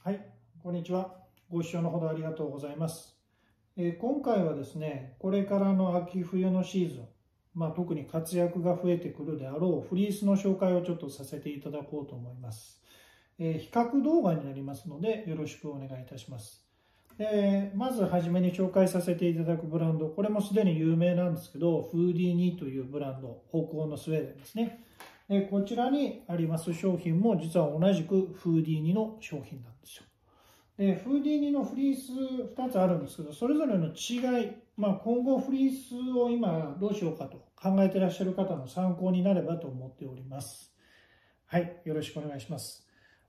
はい、こんにちは。ご視聴のほどありがとうございます。えー、今回はですね、これからの秋冬のシーズン、まあ、特に活躍が増えてくるであろうフリースの紹介をちょっとさせていただこうと思います。えー、比較動画になりますので、よろしくお願いいたします。でまずはじめに紹介させていただくブランド、これもすでに有名なんですけど、フーディーニというブランド、北欧のスウェーデンですね。でこちらにあります商品も実は同じくフーディーニの商品なんですよ。でフーディーニのフリース2つあるんですけど、それぞれの違い、まあ、今後フリースを今どうしようかと考えてらっしゃる方の参考になればと思っております。はい、よろしくお願いします。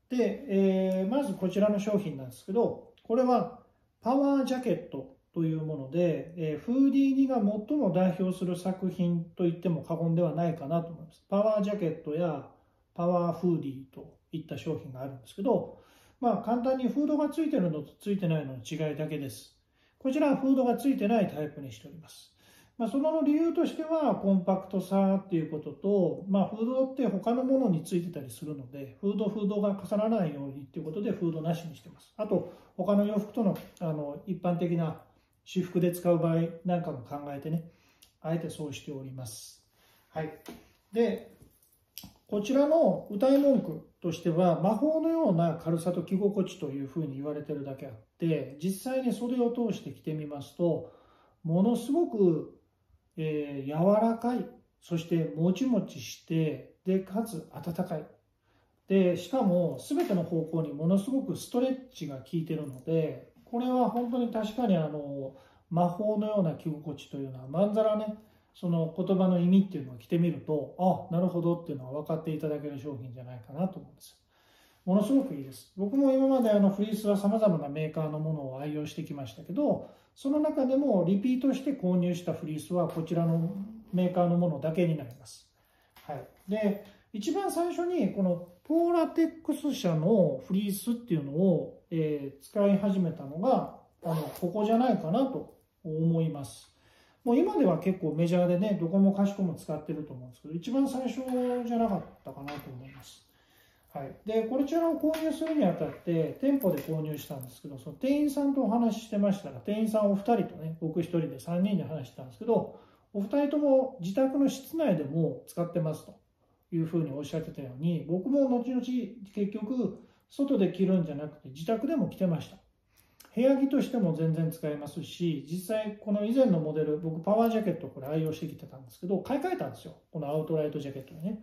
で、えー、まずこちらの商品なんですけど、これはパワージャケットというもので、えー、フーディーニが最も代表する作品と言っても過言ではないかなと思います。パワージャケットやパワーフーディーといった商品があるんですけど、まあ簡単にフードがついてるのとついてないのの違いだけです。こちらはフードがついてないタイプにしております。まあ、その理由としてはコンパクトさっていうことと、まあ、フードって他のものについてたりするので、フード、フードが重ならないようにっていうことでフードなしにしてます。あと、他の洋服とのあの一般的な私服で使う場合なんかも考えてね、あえてそうしております。はい。で、こちらの歌い文句としては、魔法のような軽さと着心地というふうに言われてるだけあって、実際に袖を通して着てみますと、ものすごく、えー、柔らかい、そしてもちもちして、で、かつ暖かい。で、しかも全ての方向にものすごくストレッチが効いてるので、これは本当に確かにあの魔法のような着心地というのはまんざらねその言葉の意味っていうのを着てみるとあなるほどっていうのは分かっていただける商品じゃないかなと思うんです。ものすごくいいです。僕も今まであのフリースはさまざまなメーカーのものを愛用してきましたけどその中でもリピートして購入したフリースはこちらのメーカーのものだけになります、はい、で一番最初にこのポーラテックス社のフリースっていうのをえー、使い始めたのがあのここじゃないかなと思います。もう今では結構メジャーでね、どこもかしこも使ってると思うんですけど、一番最初じゃなかったかなと思います。はい。で、こちらを購入するにあたって、店舗で購入したんですけど、その店員さんとお話ししてましたら、店員さんお二人とね、僕一人で3人で話してたんですけど、お二人とも自宅の室内でも使ってますというふうにおっしゃってたように、僕も後々結局、外で着るんじゃなくて自宅でも着てました部屋着としても全然使えますし実際この以前のモデル僕パワージャケットこれ愛用してきてたんですけど買い替えたんですよ。このアウトライトジャケットにね。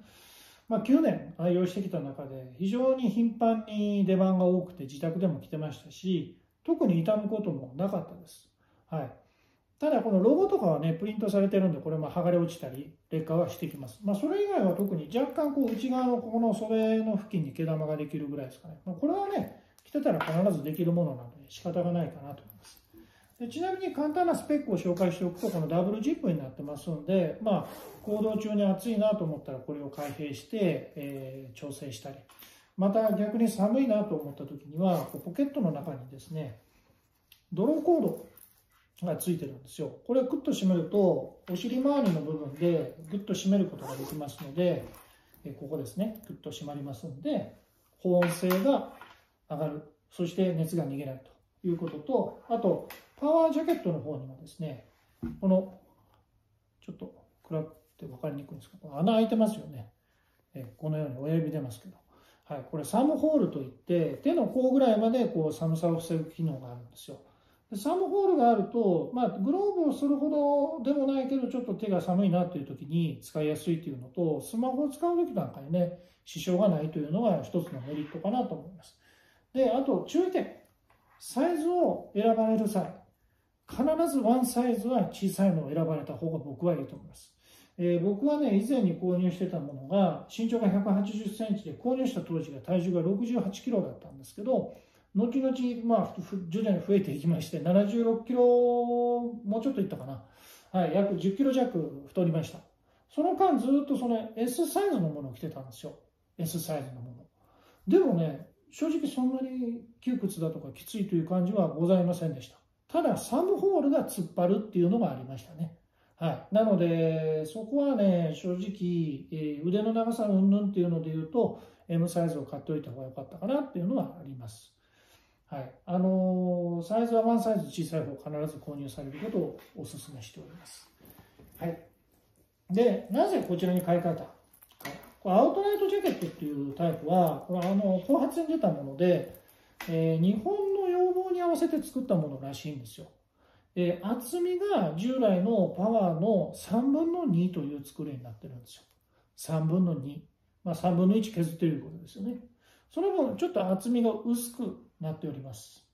まあ、9年愛用してきた中で非常に頻繁に出番が多くて自宅でも着てましたし特に傷むこともなかったです、はい、ただこのロゴとかはねプリントされてるんでこれも剥がれ落ちたり劣化はしてきます、まあ、それ以外は特に若干こう内側のここの袖の付近に毛玉ができるぐらいですかね、まあ、これはねてたら必ずできるものなので仕方がないかなと思いますでちなみに簡単なスペックを紹介しておくとこのダブルジップになってますので、まあ、行動中に暑いなと思ったらこれを開閉して、えー、調整したりまた逆に寒いなと思った時にはポケットの中にですねドローコードがついてるんですよ。これをグッと締めると、お尻周りの部分でグッと締めることができますので、ここですね、グッと締まりますので、保温性が上がる。そして熱が逃げないということと、あと、パワージャケットの方にもですね、この、ちょっと暗くて分かりにくいんですけど、穴開いてますよね。このように親指出ますけど。はい、これサムホールといって、手の甲ぐらいまでこう寒さを防ぐ機能があるんですよで。サムホールがあると、まあ、グローブをするほどでもないけど、ちょっと手が寒いなという時に使いやすいというのと、スマホを使う時なんかにね、支障がないというのが一つのメリットかなと思います。で、あと注意点。サイズを選ばれる際、必ずワンサイズは小さいのを選ばれた方が僕はいいと思います。えー、僕はね、以前に購入してたものが、身長が180センチで、購入した当時が体重が68キロだったんですけど、後々、まあ、徐々に増えていきまして、76キロ、もうちょっといったかな。はい、約10キロ弱太りました。その間ずっとその S サイズのものを着てたんですよ。S サイズのもの。でもね、正直そんなに窮屈だとかきついという感じはございませんでした。ただ、サムホールが突っ張るっていうのがありましたね。はい。なので、そこはね、正直、えー、腕の長さうんぬんっていうので言うと、M サイズを買っておいた方が良かったかなっていうのはあります。はい。あのー、サイズはワンサイズ小さい方必ず購入されることをお勧めしております。はい。で、なぜこちらに買い替えた？これアウトライトジャケットっていうタイプは、これあの、後発に出たもので、えー、日本の要望に合わせて作ったものらしいんですよ。えー、厚みが従来のパワーの3分の2という作りになってるんですよ。3分の2。まあ、3分の1削っていることですよね。その分、ちょっと厚みが薄くなっております。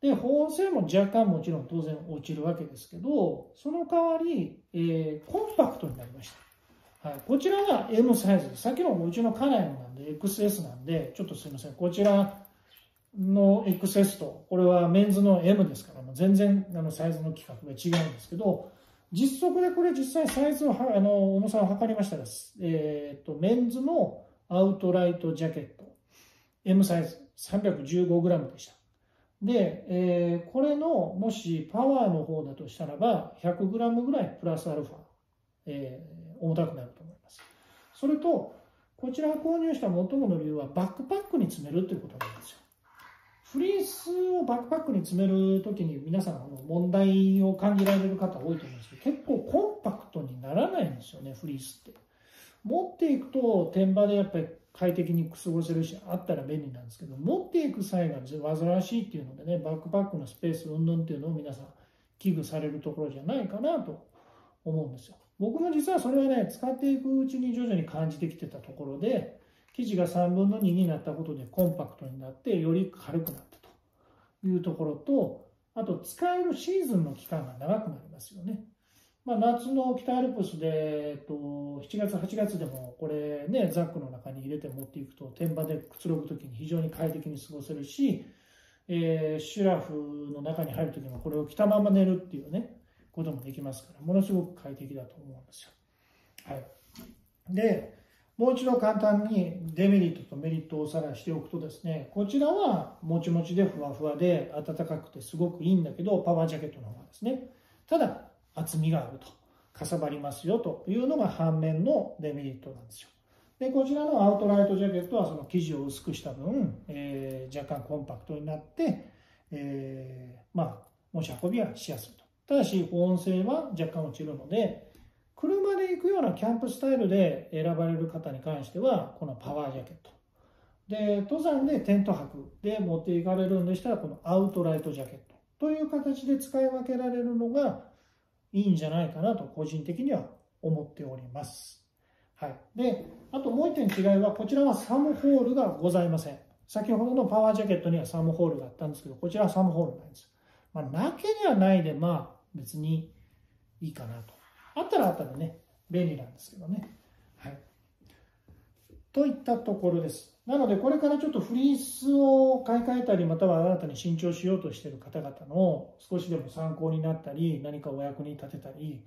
で、保温性も若干もちろん当然落ちるわけですけど、その代わり、えー、コンパクトになりました。はい、こちらは M サイズ。さっきのうちの家内のなんで XS なんで、ちょっとすいません。こちらの XS と、これはメンズの M ですから、もう全然あのサイズの規格が違うんですけど、実測でこれ実際サイズをあの重さを測りましたら、えー、とメンズのアウトライトジャケット M サイズ 315g でした。で、えー、これのもしパワーの方だとしたらば 100g ぐらいプラスアルファ、えー、重たくなると思います。それと、こちらを購入した最もの理由はバックパックに詰めるということなんですよ。フリースをバックパックに詰めるときに皆さんの問題を感じられる方多いと思うんですけど、結構コンパクトにならないんですよね、フリースって。持っていくと天場でやっぱり快適に過ごせるし、あったら便利なんですけど、持っていく際が煩わしいっていうのでね、バックパックのスペース云々っていうのを皆さん危惧されるところじゃないかなと思うんですよ。僕も実はそれはね、使っていくうちに徐々に感じてきてたところで、生地が3分の2になったことでコンパクトになってより軽くなったというところと、あと使えるシーズンの期間が長くなりますよね。まあ、夏の北アルプスで、えっと、7月、8月でもこれね、ザックの中に入れて持っていくと、天場でくつろぐときに非常に快適に過ごせるし、えー、シュラフの中に入るときもこれを着たまま寝るっていうね、こともできますから、ものすごく快適だと思うんですよ。はい。で、もう一度簡単にデメリットとメリットをおさらいしておくとですね、こちらはもちもちでふわふわで暖かくてすごくいいんだけど、パワージャケットの方がですね。ただ、厚みがあると、かさばりますよというのが反面のデメリットなんですよ。で、こちらのアウトライトジャケットはその生地を薄くした分、えー、若干コンパクトになって、えー、まあ、持ち運びはしやすいと。ただし、保温性は若干落ちるので、車で行くようなキャンプスタイルで選ばれる方に関しては、このパワージャケット。で、登山でテント泊で持っていかれるんでしたら、このアウトライトジャケットという形で使い分けられるのが、いいんじゃないかなと個人的には思っております。はい。で、あともう一点違いは、こちらはサムホールがございません。先ほどのパワージャケットにはサムホールがあったんですけど、こちらはサムホールなんです。まあ、なけにはないで、まあ、別にいいかなと。あったらあったらね、便利なんですけどね。はい。といったところです。なので、これからちょっとフリースを買い替えたり、または新たに新調しようとしている方々の少しでも参考になったり、何かお役に立てたり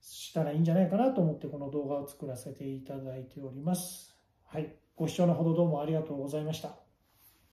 したらいいんじゃないかなと思って、この動画を作らせていただいております。はい。ご視聴のほどどうもありがとうございました。